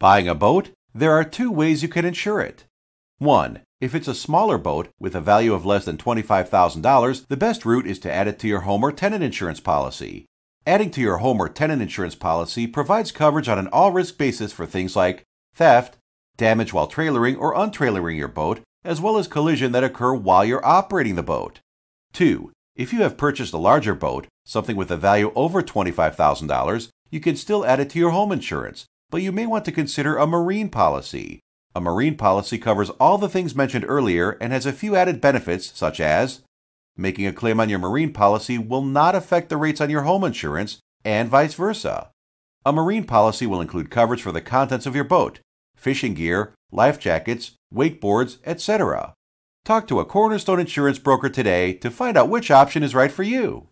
Buying a boat? There are two ways you can insure it. 1. If it's a smaller boat with a value of less than $25,000, the best route is to add it to your home or tenant insurance policy. Adding to your home or tenant insurance policy provides coverage on an all risk basis for things like theft, damage while trailering or untrailering your boat, as well as collision that occur while you're operating the boat. 2. If you have purchased a larger boat, something with a value over $25,000, you can still add it to your home insurance, but you may want to consider a marine policy. A marine policy covers all the things mentioned earlier and has a few added benefits, such as making a claim on your marine policy will not affect the rates on your home insurance, and vice versa. A marine policy will include coverage for the contents of your boat, fishing gear, life jackets, wakeboards, etc. Talk to a Cornerstone Insurance broker today to find out which option is right for you.